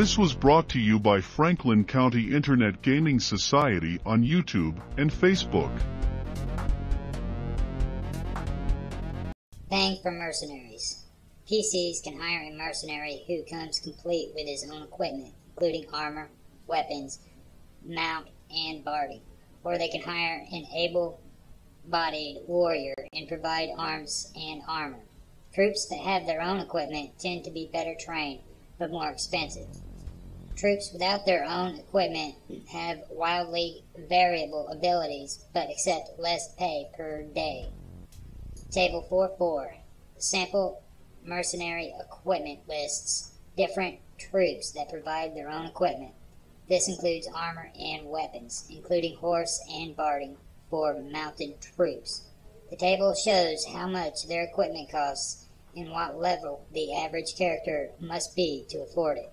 This was brought to you by Franklin County Internet Gaming Society on YouTube and Facebook. Thing for mercenaries. PCs can hire a mercenary who comes complete with his own equipment, including armor, weapons, mount, and barding. Or they can hire an able-bodied warrior and provide arms and armor. Troops that have their own equipment tend to be better trained, but more expensive. Troops without their own equipment have wildly variable abilities, but accept less pay per day. Table 4.4 Sample mercenary equipment lists different troops that provide their own equipment. This includes armor and weapons, including horse and barding for mounted troops. The table shows how much their equipment costs and what level the average character must be to afford it.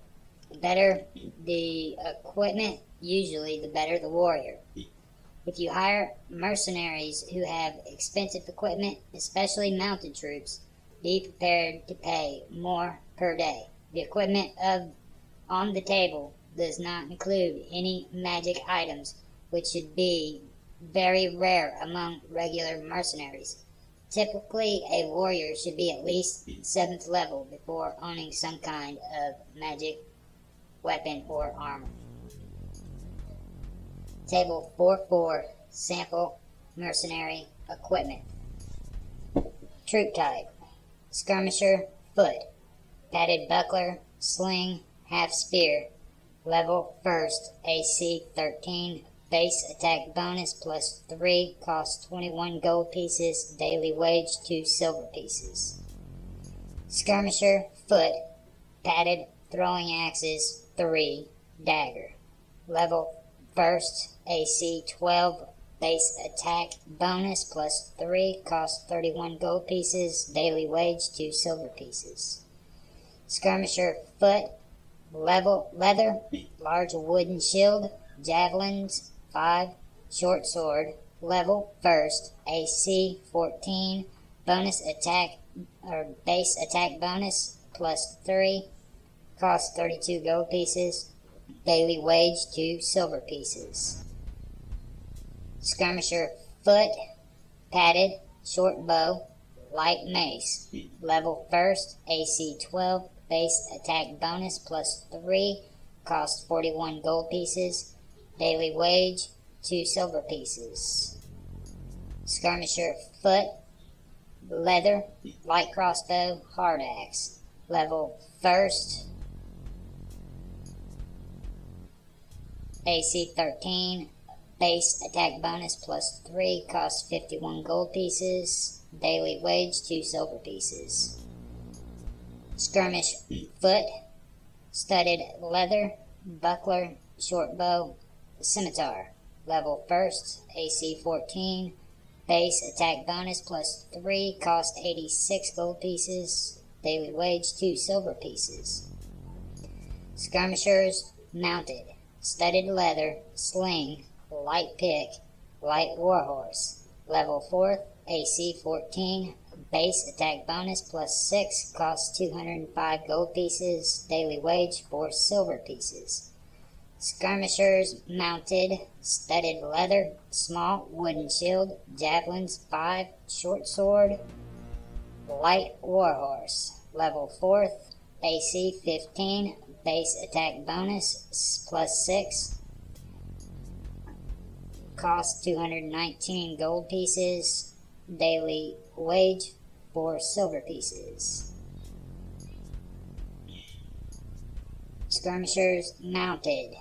Better the equipment, usually the better the warrior. If you hire mercenaries who have expensive equipment, especially mounted troops, be prepared to pay more per day. The equipment of on the table does not include any magic items, which should be very rare among regular mercenaries. Typically, a warrior should be at least 7th level before owning some kind of magic weapon or armor. Table 4-4 Sample Mercenary Equipment. Troop Type. Skirmisher, Foot. Padded Buckler, Sling, Half Spear. Level 1st, AC 13, base attack bonus plus 3, cost 21 gold pieces, daily wage 2 silver pieces. Skirmisher, foot, padded throwing axes 3, dagger. Level 1st, AC 12, base attack bonus plus 3, cost 31 gold pieces, daily wage 2 silver pieces. Skirmisher, foot, level leather, large wooden shield, javelins, 5, short sword, level first, AC 14, bonus attack or base attack bonus plus 3, cost 32 gold pieces, daily wage 2 silver pieces. Skirmisher foot, padded, short bow, light mace, level first, AC 12, base attack bonus plus 3, cost 41 gold pieces, daily wage 2 silver pieces. Skirmisher foot, leather, light crossbow, handaxe, level first, AC 13, base attack bonus plus 3, cost 51 gold pieces, daily wage 2 silver pieces skirmish foot, studded leather, buckler, short bow, scimitar. Level first, AC 14, base attack bonus plus 3, cost 86 gold pieces, daily wage 2 silver pieces. Skirmishers mounted, studded leather, sling, light pick, light warhorse. Level 4th, AC 14, Base attack bonus plus 6 costs 205 gold pieces. Daily wage 4 silver pieces. Skirmishers mounted, studded leather, small wooden shield, javelins 5, short sword, light warhorse. Level 4th, AC 15, base attack bonus plus 6. Cost 219 gold pieces. Daily wage for silver pieces. Skirmishers mounted.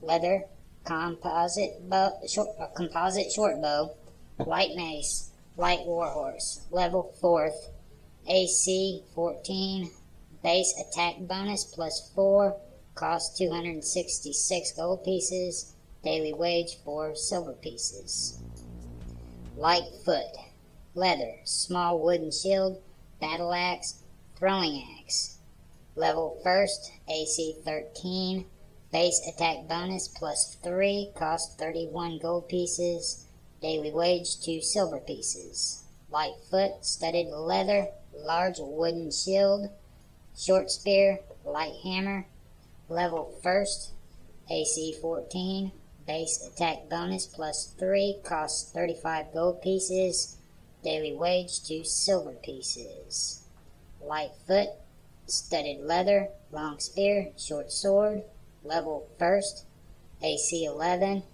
Leather, composite bow, short, uh, composite short bow, light mace, light warhorse, level 4th, AC 14, base attack bonus plus 4, cost 266 gold pieces, daily wage 4 silver pieces. Light foot, leather, small wooden shield, battle axe, throwing axe. Level 1st, AC 13, base attack bonus plus 3, cost 31 gold pieces, daily wage 2 silver pieces. Light foot, studded leather, large wooden shield, short spear, light hammer, Level first, AC 14, base attack bonus plus 3, costs 35 gold pieces, daily wage 2 silver pieces. Light foot, studded leather, long spear, short sword, level first, AC 11,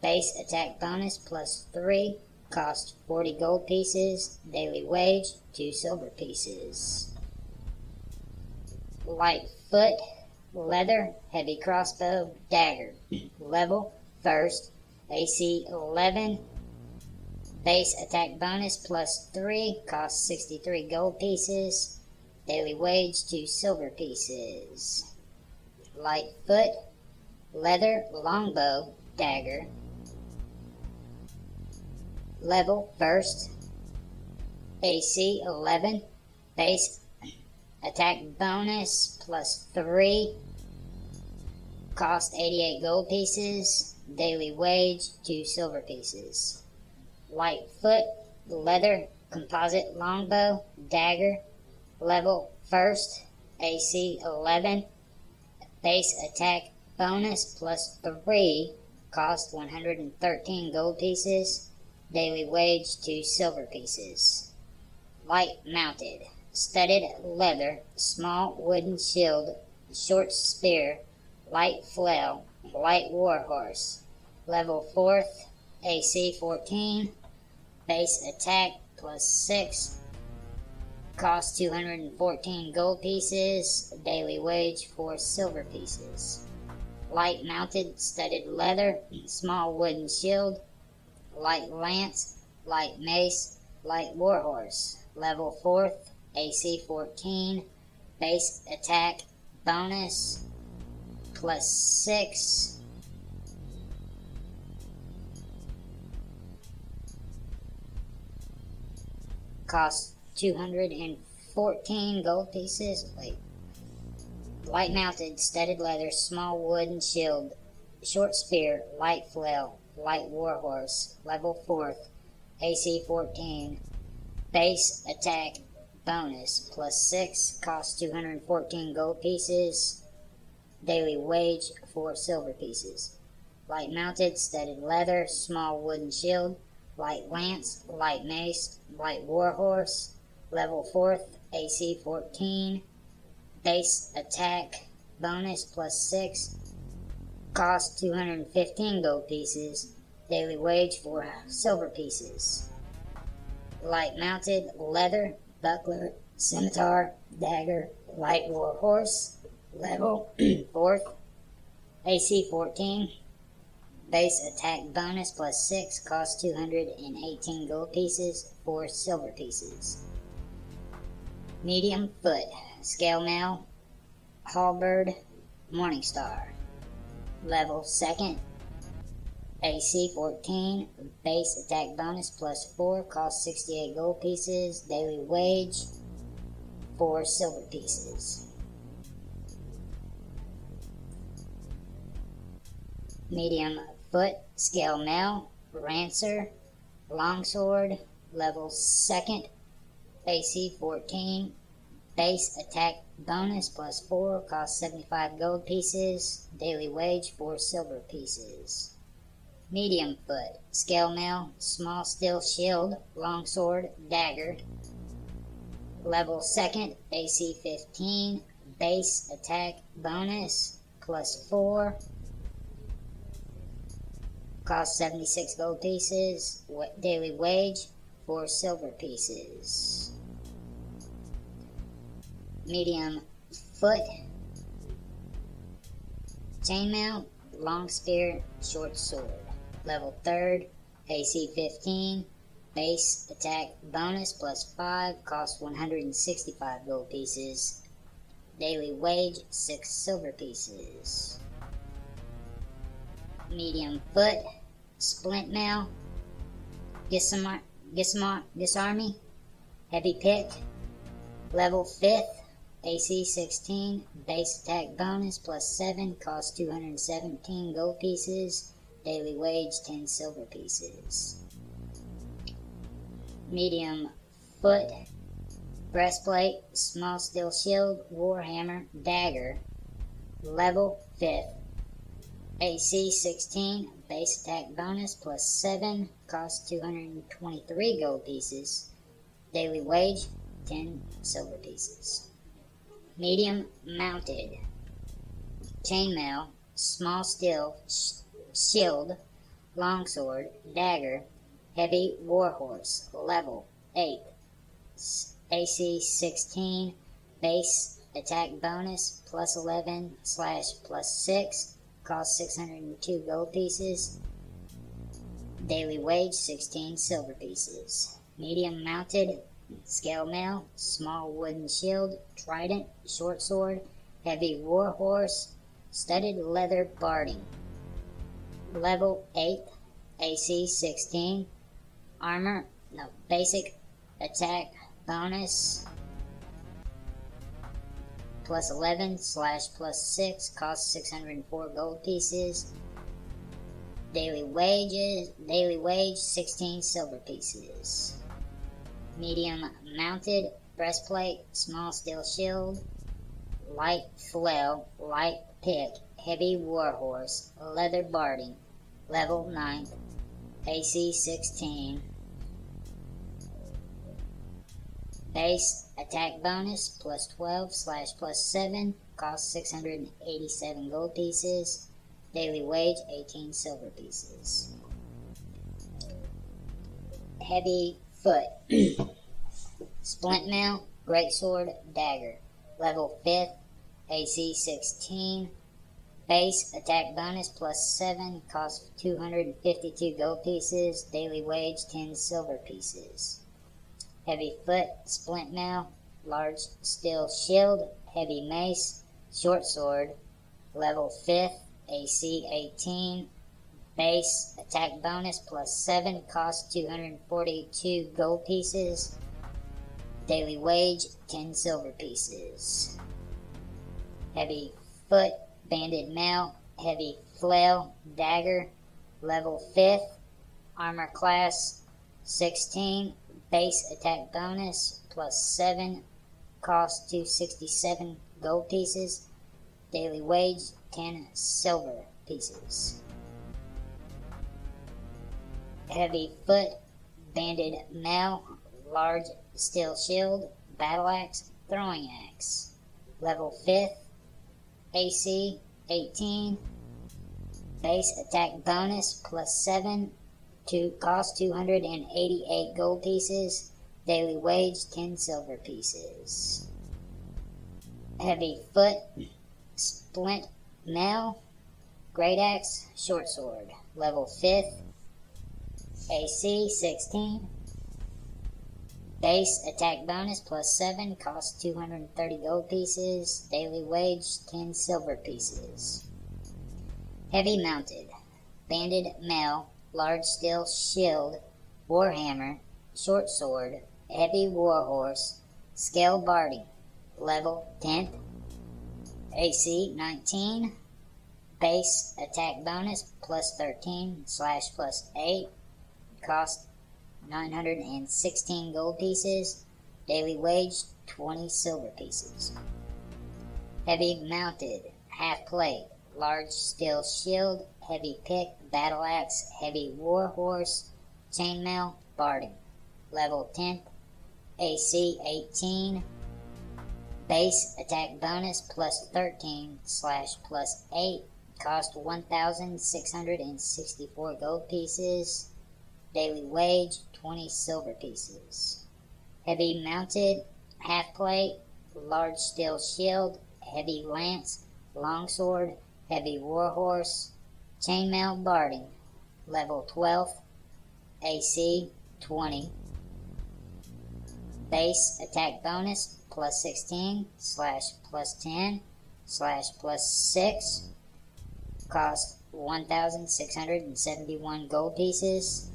base attack bonus plus 3, cost 40 gold pieces, daily wage 2 silver pieces. Light foot, leather, heavy crossbow, dagger, level first, AC 11, base attack bonus plus 3, cost 63 gold pieces, daily wage 2 silver pieces. Light foot, leather, longbow, dagger, level first, AC 11, base attack bonus plus 3, cost 88 gold pieces, daily wage 2 silver pieces. Light foot, leather, composite longbow, dagger, level first, AC 11, base attack bonus plus 3, cost 113 gold pieces, daily wage 2 silver pieces. Light mounted, studded leather, small wooden shield, short spear, light flail, light warhorse. Level 4th, AC 14, base attack plus 6, cost 214 gold pieces, daily wage 4 silver pieces. Light mounted, studded leather, small wooden shield, light lance, light mace, light warhorse. Level 4th, AC 14, base attack bonus plus 6. Cost 214 gold pieces. Wait. Light mounted, studded leather, small wooden shield, short spear, light flail, light warhorse, level 4th, AC 14, base attack bonus plus 6, cost 214 gold pieces, daily wage 4 silver pieces. Light mounted, studded leather, small wooden shield, light lance, light mace, light warhorse, level 4th, AC 14, base attack bonus plus 6, cost 215 gold pieces, daily wage 4 silver pieces. Light mounted, leather, buckler, scimitar, dagger, light war horse, level, fourth, AC 14, base attack bonus plus 6, cost 218 gold pieces, 4 silver pieces. Medium foot, scale mail, halberd, morning star. Level second, AC-14, base attack bonus plus 4, cost 68 gold pieces, daily wage, 4 silver pieces. Medium foot, scale mail, ranseur, longsword, level 2nd, AC-14, base attack bonus plus 4, cost 75 gold pieces, daily wage 4 silver pieces medium foot, scale mail, small steel shield, longsword, dagger. Level 2nd, AC 15, base attack bonus, plus 4. Cost 76 gold pieces, daily wage, 4 silver pieces. Medium foot, chainmail, long spear, short sword level 3rd, AC 15, base attack bonus plus 5, cost 165 gold pieces, daily wage 6 silver pieces. Medium foot, splint mail, Gismar, Gismar, Gisarmy, heavy pick, level 5th, AC 16, base attack bonus plus 7, cost 217 gold pieces, Daily wage 10 silver pieces. Medium foot, breastplate, small steel shield, warhammer, dagger. Level 5th. AC 16, base attack bonus plus 7, cost 223 gold pieces. Daily wage 10 silver pieces. Medium mounted. Chainmail, small steel, shield, longsword, dagger, heavy warhorse, level 8. AC 16, base attack bonus plus 11 slash plus 6, cost 602 gold pieces. Daily wage 16 silver pieces. Medium mounted, scale mail, small wooden shield, trident, short sword, heavy warhorse, studded leather barding. Level 8, AC 16, armor, no, basic attack bonus, plus 11 slash plus 6, cost 604 gold pieces. Daily wages, daily wage 16 silver pieces. Medium mounted breastplate, small steel shield, light flail, light pick, heavy warhorse, leather barding, level 9, AC 16. Base attack bonus plus 12 slash plus 7, cost 687 gold pieces. Daily wage 18 silver pieces. Heavy foot. Splint mail, greatsword, dagger. Level 5th, AC 16. Base attack bonus plus 7, cost 252 gold pieces. Daily wage 10 silver pieces. Heavy foot, splint mail, large steel shield, heavy mace, short sword. Level 5th, AC 18. Base attack bonus plus 7, cost 242 gold pieces. Daily wage 10 silver pieces. Heavy foot, banded mail, heavy flail, dagger, level 5th, armor class 16, base attack bonus plus 7, cost 267 gold pieces, daily wage 10 silver pieces. Heavy foot, banded mail, large steel shield, battle axe, throwing axe. Level 5th, AC 18, base attack bonus plus 7, to cost 288 gold pieces, daily wage 10 silver pieces. Heavy foot, splint mail, great axe, short sword, level 5th, AC 16, base attack bonus plus 7, cost 230 gold pieces, daily wage 10 silver pieces. Heavy mounted, banded mail, large steel shield, warhammer, short sword, heavy warhorse, scale barding, level 10th, AC 19, base attack bonus plus 13 slash plus 8, cost 916 gold pieces, daily wage 20 silver pieces. Heavy mounted, half plate, large steel shield, heavy pick, battle axe, heavy warhorse, chainmail, barding. Level 10th, AC 18, base attack bonus plus 13 slash plus 8, cost 1,664 gold pieces, daily wage 20 silver pieces. Heavy mounted, half plate, large steel shield, heavy lance, longsword, heavy warhorse, chainmail barding, level 12, AC 20. Base attack bonus plus 16 slash plus 10 slash plus 6. Cost 1,671 gold pieces.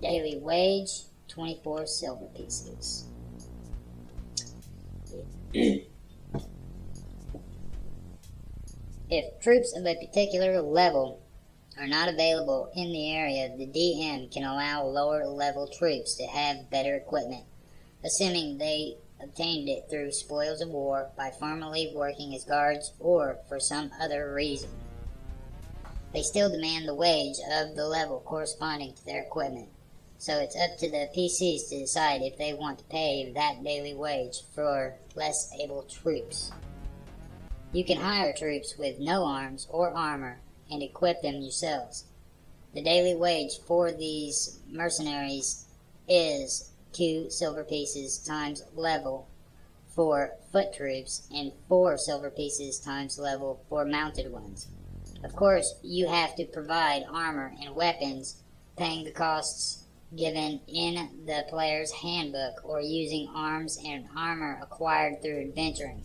Daily wage 24 silver pieces. if troops of a particular level are not available in the area, the DM can allow lower level troops to have better equipment, assuming they obtained it through spoils of war, by formerly working as guards, or for some other reason. They still demand the wage of the level corresponding to their equipment. So it's up to the PCs to decide if they want to pay that daily wage for less able troops. You can hire troops with no arms or armor and equip them yourselves. The daily wage for these mercenaries is two silver pieces times level for foot troops and four silver pieces times level for mounted ones. Of course, you have to provide armor and weapons, paying the costs given in the player's handbook or using arms and armor acquired through adventuring.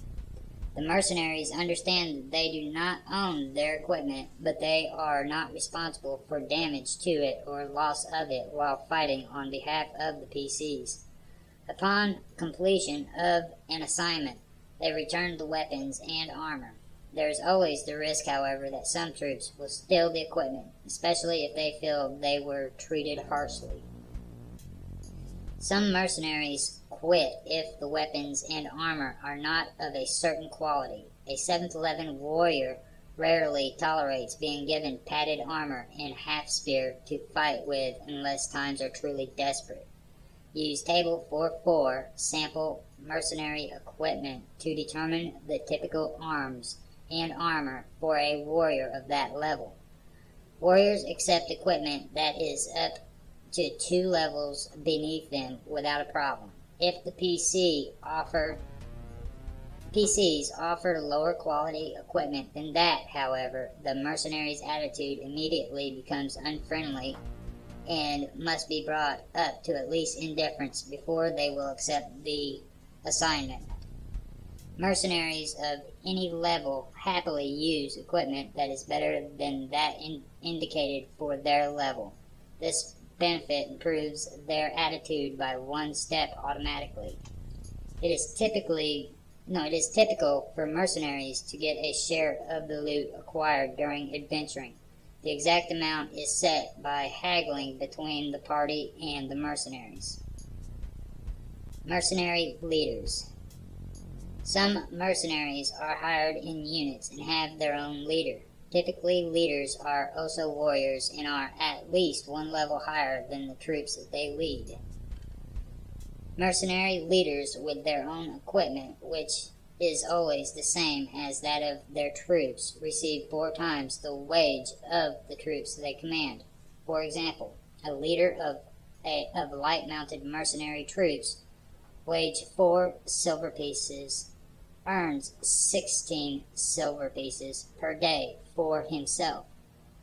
The mercenaries understand that they do not own their equipment, but they are not responsible for damage to it or loss of it while fighting on behalf of the PCs. Upon completion of an assignment, they return the weapons and armor. There is always the risk, however, that some troops will steal the equipment, especially if they feel they were treated harshly. Some mercenaries quit if the weapons and armor are not of a certain quality. A 7th 11 warrior rarely tolerates being given padded armor and half spear to fight with unless times are truly desperate. Use Table 4.4 sample mercenary equipment to determine the typical arms and armor for a warrior of that level. Warriors accept equipment that is up to two levels beneath them without a problem. If the PC offer PCs offer lower quality equipment than that, however, the mercenary's attitude immediately becomes unfriendly and must be brought up to at least indifference before they will accept the assignment. Mercenaries of any level happily use equipment that is better than that in indicated for their level. This benefit improves their attitude by one step automatically. It is typically no, it is typical for mercenaries to get a share of the loot acquired during adventuring. The exact amount is set by haggling between the party and the mercenaries. Mercenary leaders. Some mercenaries are hired in units and have their own leader. Typically, leaders are also warriors and are at least one level higher than the troops that they lead. Mercenary leaders with their own equipment, which is always the same as that of their troops, receive four times the wage of the troops they command. For example, a leader of a, of light mounted mercenary troops wage four silver pieces earns 16 silver pieces per day for himself.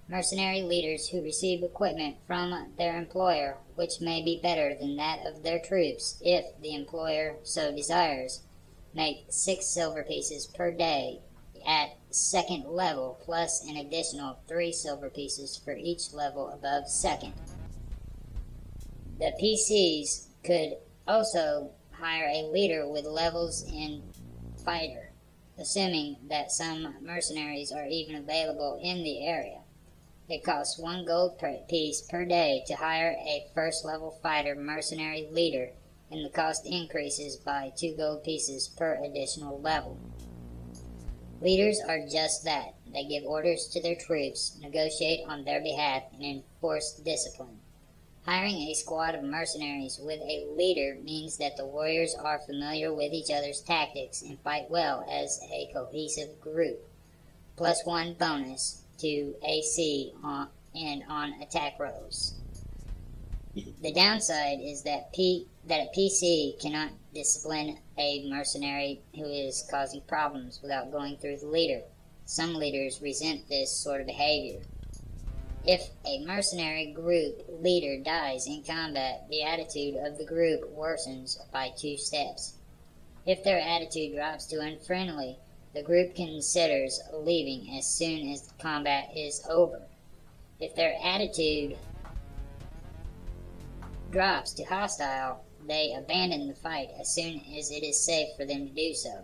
Mercenary leaders who receive equipment from their employer, which may be better than that of their troops if the employer so desires, make 6 silver pieces per day at second level plus an additional 3 silver pieces for each level above second. The PCs could also hire a leader with levels in fighter, assuming that some mercenaries are even available in the area. It costs one gold piece per day to hire a first level fighter mercenary leader, and the cost increases by two gold pieces per additional level. Leaders are just that. They give orders to their troops, negotiate on their behalf, and enforce discipline. Hiring a squad of mercenaries with a leader means that the warriors are familiar with each other's tactics and fight well as a cohesive group. Plus one bonus to AC on, and on attack rolls. The downside is that P, that a PC cannot discipline a mercenary who is causing problems without going through the leader. Some leaders resent this sort of behavior. If a mercenary group leader dies in combat, the attitude of the group worsens by two steps. If their attitude drops to unfriendly, the group considers leaving as soon as the combat is over. If their attitude drops to hostile, they abandon the fight as soon as it is safe for them to do so.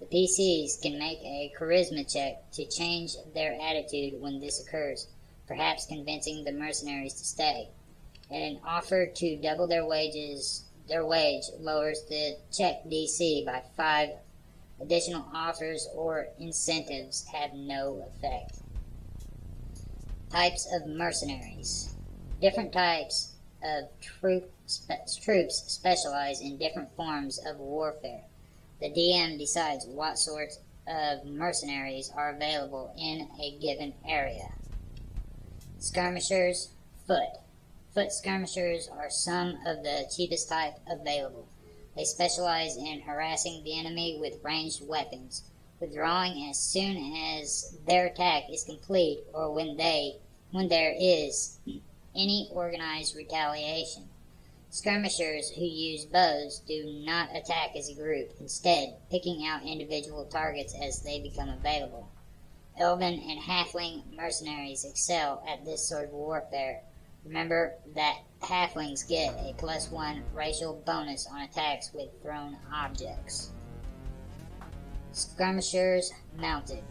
The PCs can make a charisma check to change their attitude when this occurs perhaps convincing the mercenaries to stay. And an offer to double their wages Their wage lowers the check DC by five. Additional offers or incentives have no effect. Types of mercenaries. Different types of troop spe- troops specialize in different forms of warfare. The DM decides what sorts of mercenaries are available in a given area. Skirmishers, foot. Foot skirmishers are some of the cheapest type available. They specialize in harassing the enemy with ranged weapons, withdrawing as soon as their attack is complete or when they when there is any organized retaliation. Skirmishers who use bows do not attack as a group, instead, picking out individual targets as they become available. Elven and Halfling mercenaries excel at this sort of warfare. Remember that Halflings get a plus one racial bonus on attacks with thrown objects. Skirmishers mounted.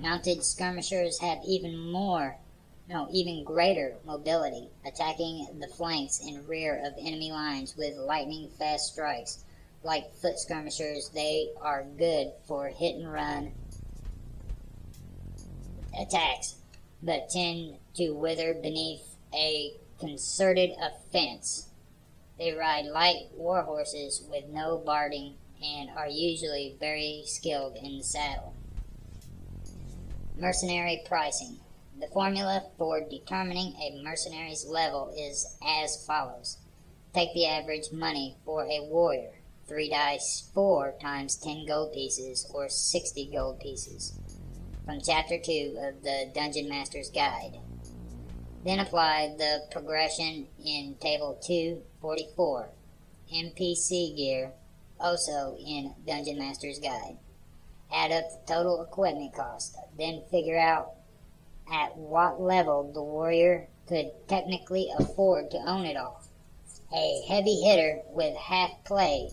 Mounted skirmishers have even more no, even greater mobility, attacking the flanks and rear of enemy lines with lightning fast strikes. Like foot skirmishers, they are good for hit and run attacks, but tend to wither beneath a concerted offense. They ride light war horses with no barding and are usually very skilled in the saddle. Mercenary pricing. The formula for determining a mercenary's level is as follows. Take the average money for a warrior, 3 dice 4 times 10 gold pieces or 60 gold pieces, from Chapter 2 of the Dungeon Master's Guide. Then apply the progression in Table 244, NPC gear, also in Dungeon Master's Guide. Add up the total equipment cost, then figure out at what level the warrior could technically afford to own it all. A heavy hitter with half plate,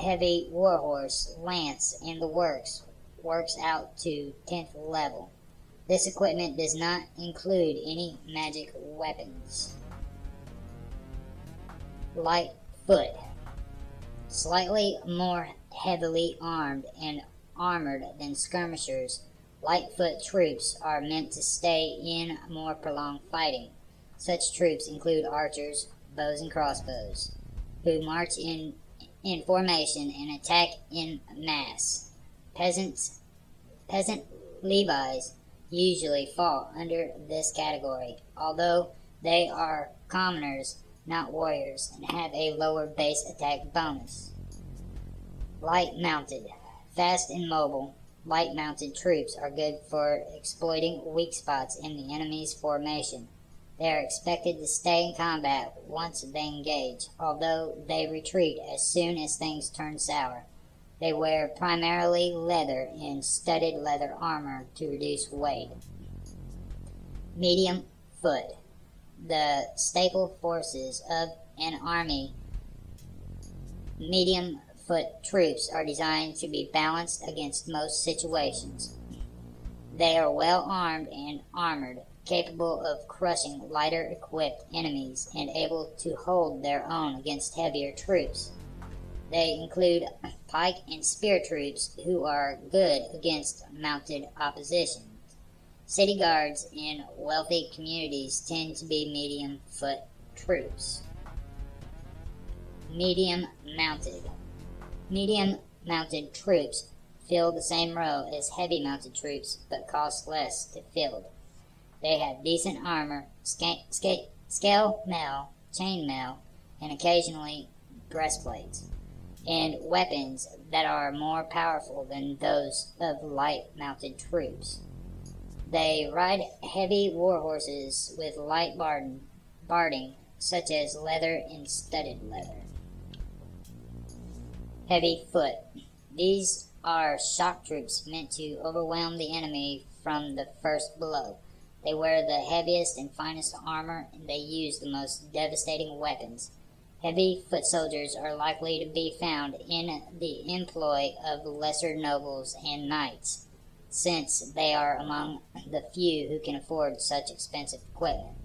heavy warhorse, lance, and the works works out to 10th level. This equipment does not include any magic weapons. Light foot. Slightly more heavily armed and armored than skirmishers, Lightfoot troops are meant to stay in more prolonged fighting. Such troops include archers, bows and crossbows, who march in, in formation and attack in mass. Peasants, peasant levies usually fall under this category, although they are commoners, not warriors, and have a lower base attack bonus. Light mounted, fast and mobile, Light mounted troops are good for exploiting weak spots in the enemy's formation. They are expected to stay in combat once they engage, although they retreat as soon as things turn sour. They wear primarily leather and studded leather armor to reduce weight. Medium foot. The staple forces of an army. Medium foot troops are designed to be balanced against most situations. They are well armed and armored, capable of crushing lighter equipped enemies and able to hold their own against heavier troops. They include pike and spear troops who are good against mounted opposition. City guards in wealthy communities tend to be medium foot troops. Medium mounted. Medium mounted troops fill the same role as heavy mounted troops, but cost less to field. They have decent armor, sca- sca- scale mail, chain mail, and occasionally breastplates, and weapons that are more powerful than those of light mounted troops. They ride heavy war horses with light barding, barding such as leather and studded leather. Heavy foot. These are shock troops meant to overwhelm the enemy from the first blow. They wear the heaviest and finest armor and they use the most devastating weapons. Heavy foot soldiers are likely to be found in the employ of lesser nobles and knights, since they are among the few who can afford such expensive equipment.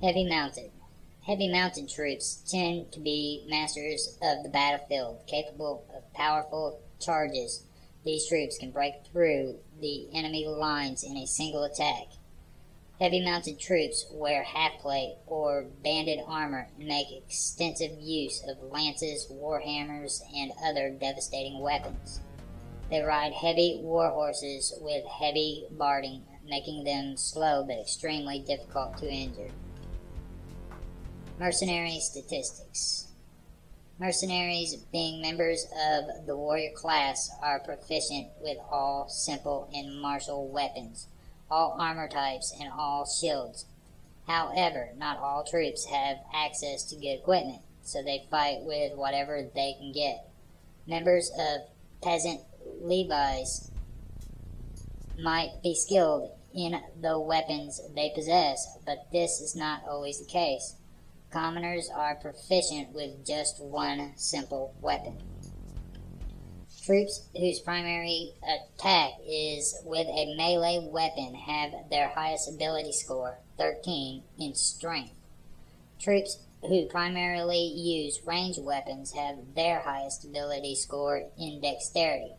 Heavy mounted. Heavy mounted troops tend to be masters of the battlefield, capable of powerful charges. These troops can break through the enemy lines in a single attack. Heavy mounted troops wear half plate or banded armor and make extensive use of lances, warhammers, and other devastating weapons. They ride heavy war horses with heavy barding, making them slow but extremely difficult to injure. Mercenary statistics. Mercenaries, being members of the warrior class, are proficient with all simple and martial weapons all armor types, and all shields. However, not all troops have access to good equipment, so they fight with whatever they can get. Members of peasant levies might be skilled in the weapons they possess, but this is not always the case. Commoners are proficient with just one simple weapon. Troops whose primary attack is with a melee weapon have their highest ability score, 13, in strength. Troops who primarily use ranged weapons have their highest ability score in dexterity.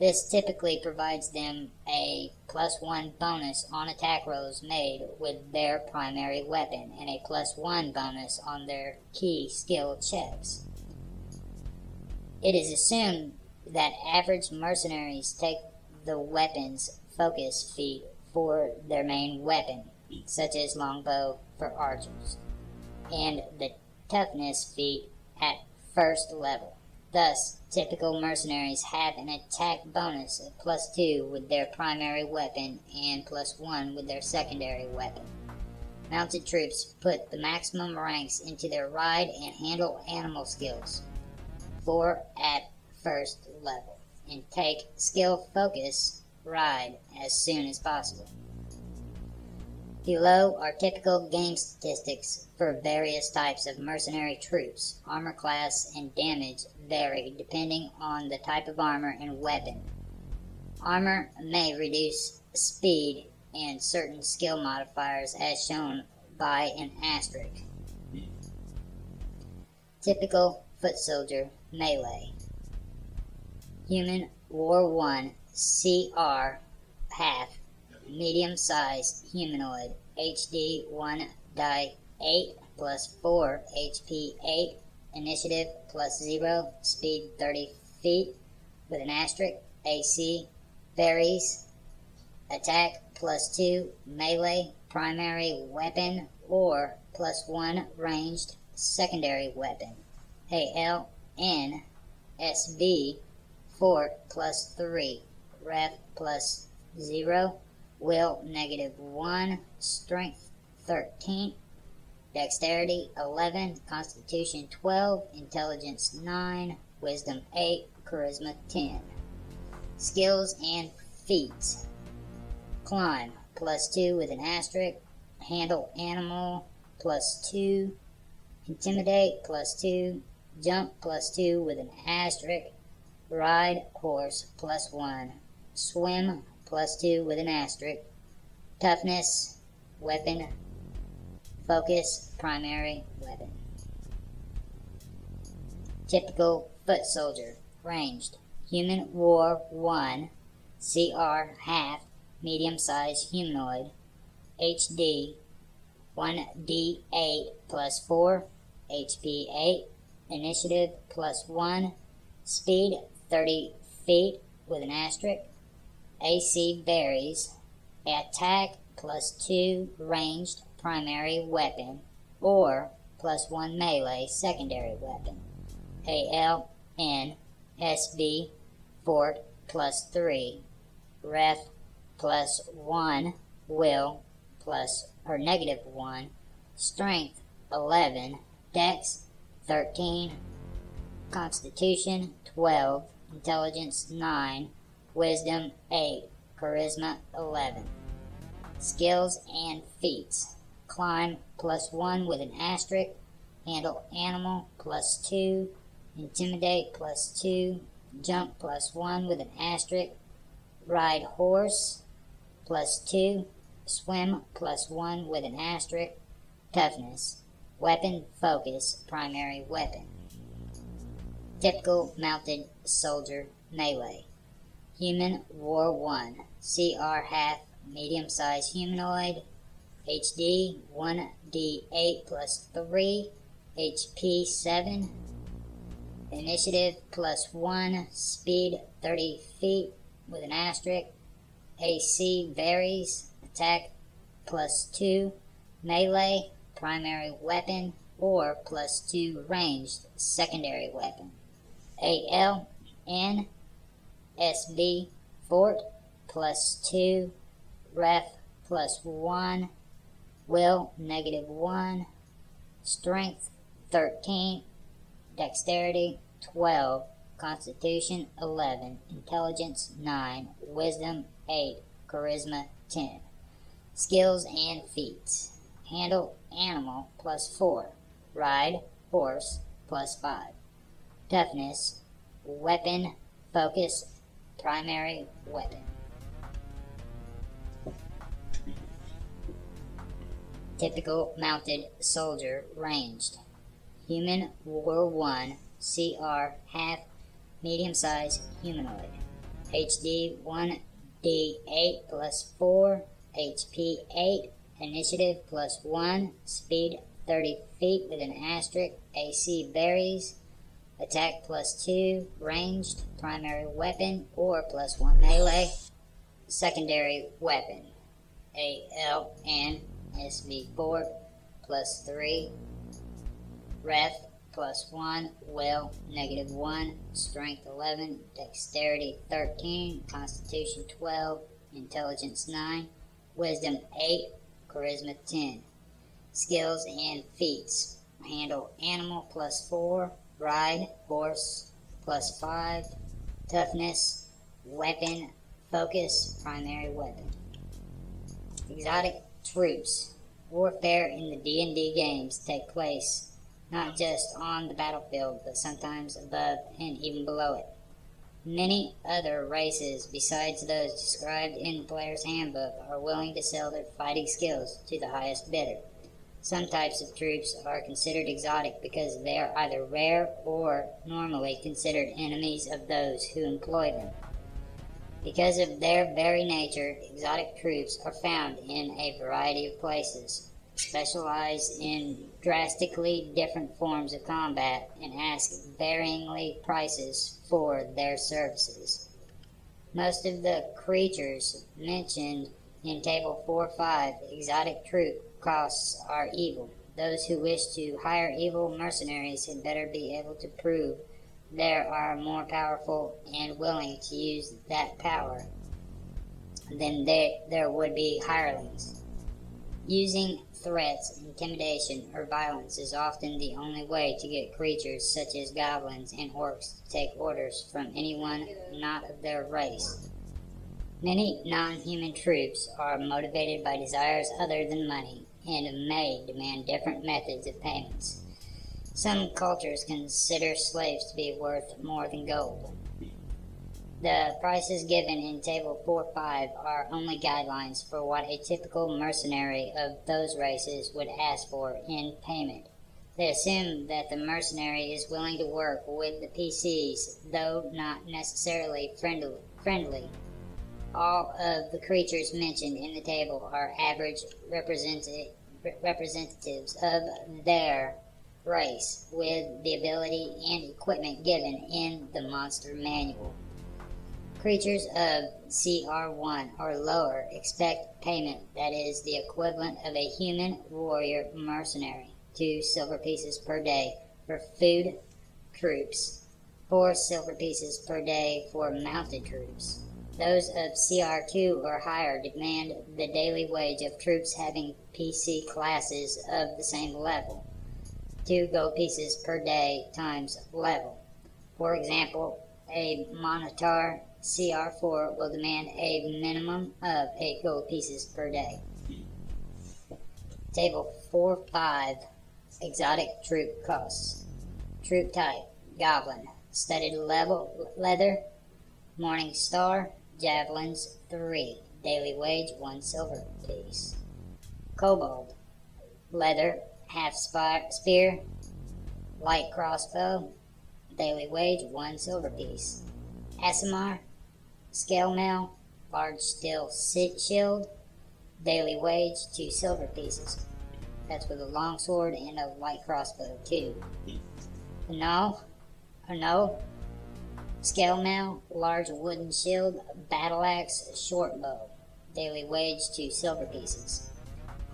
This typically provides them a plus one bonus on attack rolls made with their primary weapon and a plus one bonus on their key skill checks. It is assumed that average mercenaries take the weapons focus feat for their main weapon, such as longbow for archers, and the toughness feat at first level. Thus, typical mercenaries have an attack bonus of plus 2 with their primary weapon and plus 1 with their secondary weapon. Mounted troops put the maximum ranks into their ride and handle animal skills. 4 at first level and take skill focus ride as soon as possible. Below are typical game statistics for various types of mercenary troops. Armor class and damage vary depending on the type of armor and weapon. Armor may reduce speed and certain skill modifiers as shown by an asterisk. Typical foot soldier melee. Human War 1 CR half medium sized humanoid HD 1 die 8 plus 4 HP 8 initiative plus 0 speed 30 feet with an asterisk AC varies attack plus 2 melee primary weapon or plus 1 ranged secondary weapon. AL N SV Fort plus 3, Ref plus 0, Will negative 1, Strength 13, Dexterity 11, Constitution 12, Intelligence 9, Wisdom 8, Charisma 10. Skills and feats. Climb plus 2 with an asterisk, Handle animal plus 2, Intimidate plus 2, Jump plus 2 with an asterisk, Ride horse plus one. Swim plus two with an asterisk. Toughness, weapon. Focus, primary weapon. Typical foot soldier. Ranged. Human War 1. CR half. Medium sized humanoid. HD 1D8 plus 4. HP 8. Initiative plus 1. Speed 30 feet with an asterisk. AC varies. Attack plus 2 ranged primary weapon or plus 1 melee secondary weapon. ALN SV Fort plus 3. Ref plus 1. Will plus or negative 1. Strength 11. Dex 13. Constitution 12 Intelligence 9, Wisdom 8, Charisma 11. Skills and feats. Climb plus 1 with an asterisk. Handle animal plus 2. Intimidate plus 2. Jump plus 1 with an asterisk. Ride horse plus 2. Swim plus 1 with an asterisk. Toughness Weapon Focus Primary Weapon. Typical Mounted Soldier Melee. Human War 1. CR half medium sized humanoid. HD 1D8 plus 3. HP 7. Initiative plus 1. Speed 30 feet with an asterisk. AC varies. Attack plus 2. Melee primary weapon or plus 2 ranged secondary weapon. AL N SV Fort plus 2 Ref plus 1 Will negative 1 Strength 13 Dexterity 12 Constitution 11 Intelligence 9 Wisdom 8 Charisma 10 Skills and feats Handle animal plus 4. Ride horse plus 5. Toughness, weapon, focus, primary weapon. Typical mounted soldier ranged. Human War 1 CR half medium sized humanoid. HD 1D8 plus 4, HP 8, Initiative plus 1. Speed 30 feet with an asterisk. AC varies. Attack plus 2. Ranged. Primary weapon or plus 1 melee. Secondary weapon. ALN SV4 plus 3. Ref plus 1. Will negative 1. Strength 11. Dexterity 13. Constitution 12. Intelligence 9. Wisdom 8 Charisma 10. Skills and feats. Handle animal plus 4. Ride horse plus 5. Toughness. Weapon. Focus. Primary weapon. Exotic troops. Warfare in the D&D games take place not just on the battlefield, but sometimes above and even below it. Many other races besides those described in the player's handbook are willing to sell their fighting skills to the highest bidder. Some types of troops are considered exotic because they are either rare or normally considered enemies of those who employ them. Because of their very nature, exotic troops are found in a variety of places specialize in drastically different forms of combat and ask varyingly prices for their services. Most of the creatures mentioned in Table 4-5 exotic troop costs are evil. Those who wish to hire evil mercenaries had better be able to prove there are more powerful and willing to use that power than they, there would be hirelings. Using threats, intimidation, or violence is often the only way to get creatures such as goblins and orcs to take orders from anyone not of their race. Many non human troops are motivated by desires other than money and may demand different methods of payments. Some cultures consider slaves to be worth more than gold. The prices given in Table 4.5 are only guidelines for what a typical mercenary of those races would ask for in payment. They assume that the mercenary is willing to work with the PCs, though not necessarily friendly. All of the creatures mentioned in the table are average representatives of their race, with the ability and equipment given in the monster manual. Creatures of CR1 or lower expect payment that is the equivalent of a human warrior mercenary, two silver pieces per day for food troops, four silver pieces per day for mounted troops. Those of CR2 or higher demand the daily wage of troops having PC classes of the same level, two gold pieces per day times level. For example, a Minotaur CR4 will demand a minimum of 8 gold pieces per day. Table 4-5 Exotic Troop Costs Troop Type Goblin Studded level Leather Morning Star Javelins 3 Daily Wage 1 silver piece Kobold Leather half spear, light crossbow, daily wage one silver piece. Aasimar, scale mail, large steel sit shield, daily wage two silver pieces. That's with a long sword and a light crossbow too. Hmm. No, no, scale mail, large wooden shield, battle axe, short bow, daily wage two silver pieces.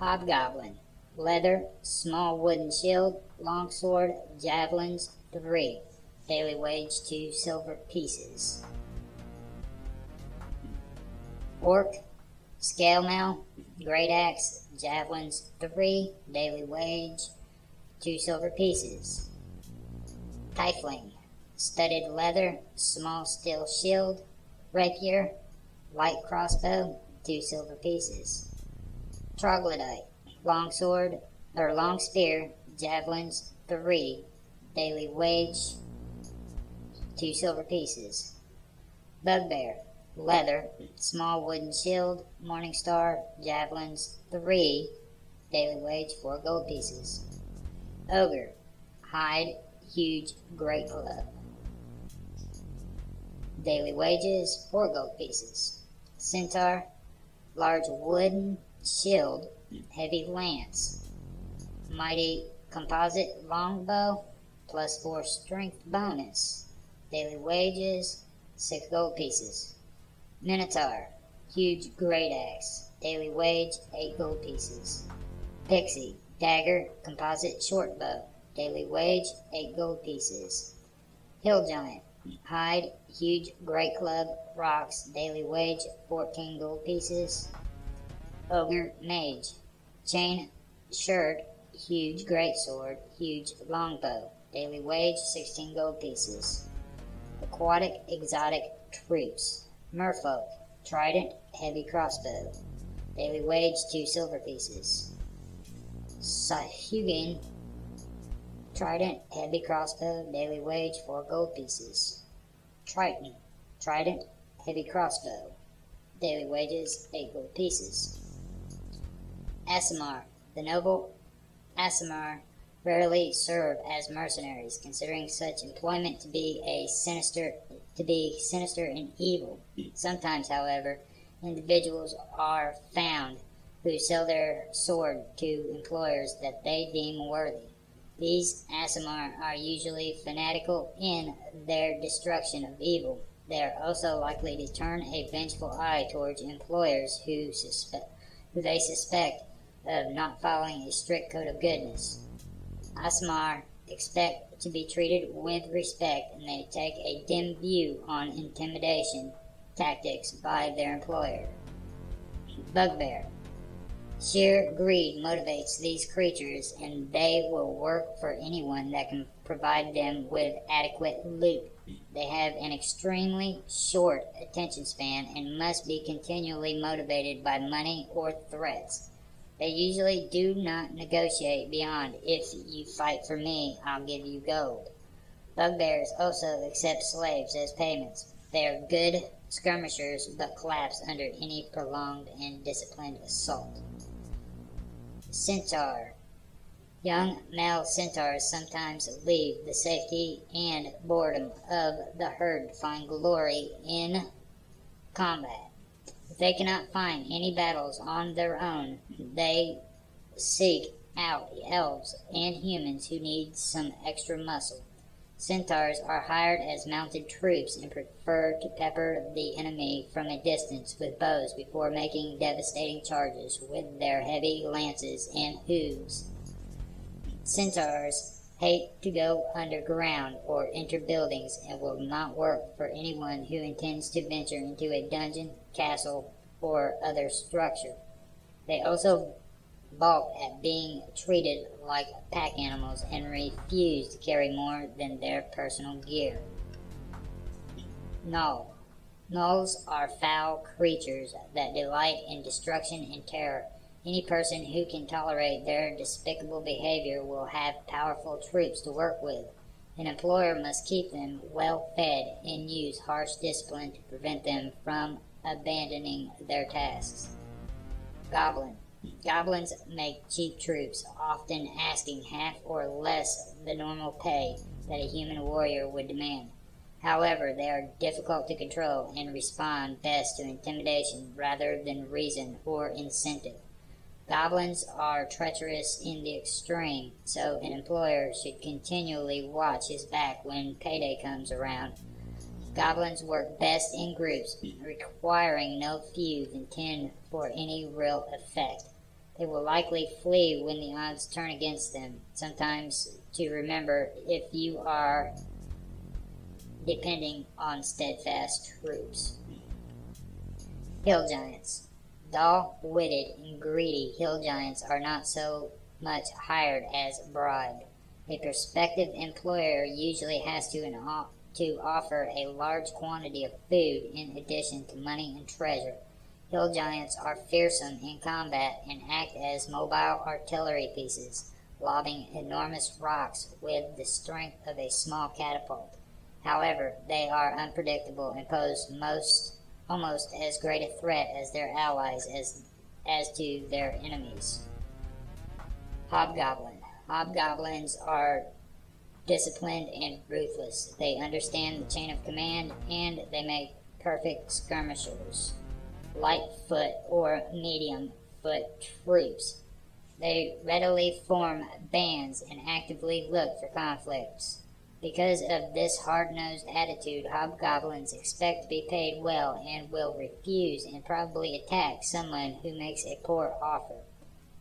Hobgoblin, leather, small wooden shield, long sword, javelins, three. Daily wage two silver pieces. Orc, scale mail, great axe, javelins, three. Daily wage two silver pieces. Tiefling, studded leather, small steel shield, rapier, light crossbow, two silver pieces troglodyte, long sword, or long spear, javelins, three, daily wage, two silver pieces. Bugbear, leather, small wooden shield, morning star, javelins, three, daily wage, four gold pieces. Ogre, hide, huge, great club. Daily wages, four gold pieces. Centaur, large wooden shield, heavy lance, mighty composite longbow, plus four strength bonus, daily wages, six gold pieces. Minotaur, huge great axe, daily wage, eight gold pieces. Pixie, dagger, composite short bow, daily wage, eight gold pieces. Hill giant, hide, huge great club, rocks, daily wage, 14 gold pieces. Ogre Mage. Chain shirt, huge great sword, huge longbow. Daily wage 16 gold pieces. Aquatic exotic troops. Merfolk. Trident, heavy crossbow. Daily wage 2 silver pieces. Sahuagin. Trident, heavy crossbow. Daily wage 4 gold pieces. Triton. Trident, heavy crossbow. Daily wages 8 gold pieces. Aasimar. The noble Aasimar rarely serve as mercenaries, considering such employment to be a sinister to be sinister and evil. Sometimes, however, individuals are found who sell their sword to employers that they deem worthy. These Aasimar are usually fanatical in their destruction of evil. They are also likely to turn a vengeful eye towards employers who who they suspect of not following a strict code of goodness. Aasimar expect to be treated with respect and they take a dim view on intimidation tactics by their employer. Bugbear. Sheer greed motivates these creatures and they will work for anyone that can provide them with adequate loot. They have an extremely short attention span and must be continually motivated by money or threats. They usually do not negotiate beyond if you fight for me, I'll give you gold. Bugbears also accept slaves as payments. They are good skirmishers but collapse under any prolonged and disciplined assault. Centaur. Young male centaurs sometimes leave the safety and boredom of the herd to find glory in combat If they cannot find any battles on their own, they seek out elves and humans who need some extra muscle. Centaurs are hired as mounted troops and prefer to pepper the enemy from a distance with bows before making devastating charges with their heavy lances and hooves. Centaurs hate to go underground or enter buildings and will not work for anyone who intends to venture into a dungeon, castle, or other structure. They also balk at being treated like pack animals and refuse to carry more than their personal gear. Gnoll. Gnolls are foul creatures that delight in destruction and terror. Any person who can tolerate their despicable behavior will have powerful troops to work with. An employer must keep them well fed and use harsh discipline to prevent them from abandoning their tasks. Goblin. Goblins make cheap troops, often asking half or less the normal pay that a human warrior would demand. However, they are difficult to control and respond best to intimidation rather than reason or incentive. Goblins are treacherous in the extreme, so an employer should continually watch his back when payday comes around. Goblins work best in groups, requiring no few than ten for any real effect. They will likely flee when the odds turn against them. Sometimes to remember if you are depending on steadfast troops. Hill Giants. Dull-witted and greedy hill giants are not so much hired as bribed. A prospective employer usually has to, to offer a large quantity of food in addition to money and treasure. Hill giants are fearsome in combat and act as mobile artillery pieces, lobbing enormous rocks with the strength of a small catapult. However, they are unpredictable and pose most almost as great a threat as their allies as, as to their enemies. Hobgoblin. Hobgoblins are disciplined and ruthless. They understand the chain of command and they make perfect skirmishers. Light foot or medium foot troops. They readily form bands and actively look for conflicts. Because of this hard-nosed attitude, hobgoblins expect to be paid well and will refuse and probably attack someone who makes a poor offer.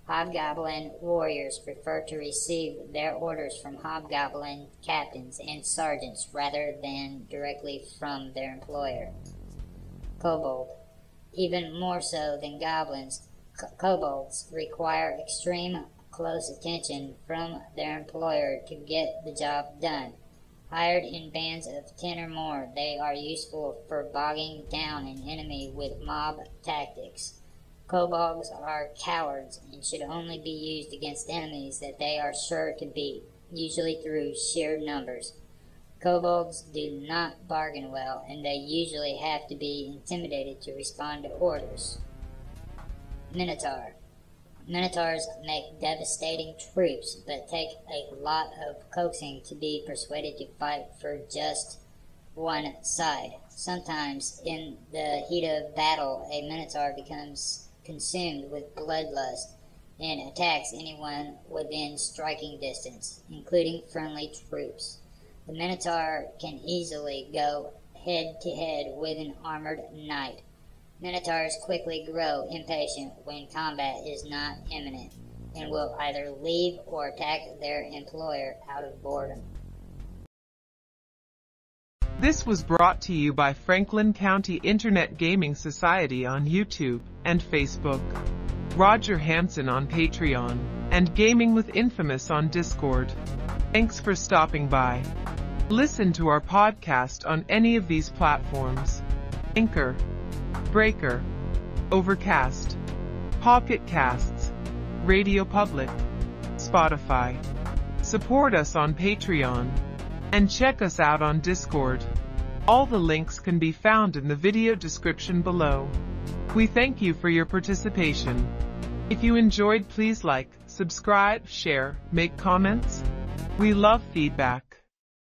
Hobgoblin warriors prefer to receive their orders from hobgoblin captains and sergeants rather than directly from their employer. Kobold. Even more so than goblins, kobolds require extreme close attention from their employer to get the job done. Hired in bands of ten or more, they are useful for bogging down an enemy with mob tactics. Kobolds are cowards and should only be used against enemies that they are sure to beat, usually through sheer numbers. Kobolds do not bargain well, and they usually have to be intimidated to respond to orders. Minotaur. Minotaurs make devastating troops, but take a lot of coaxing to be persuaded to fight for just one side. Sometimes, in the heat of battle, a Minotaur becomes consumed with bloodlust and attacks anyone within striking distance, including friendly troops. The Minotaur can easily go head to head with an armored knight, Minotaurs quickly grow impatient when combat is not imminent, and will either leave or attack their employer out of boredom. This was brought to you by Franklin County Internet Gaming Society on YouTube and Facebook, Roger Hanson on Patreon, and Gaming with Infamous on Discord. Thanks for stopping by. Listen to our podcast on any of these platforms. Anchor, Breaker, Overcast, Pocket Casts, Radio Public, Spotify. Support us on Patreon. And check us out on Discord. All the links can be found in the video description below. We thank you for your participation. If you enjoyed, please like, subscribe, share, make comments. We love feedback.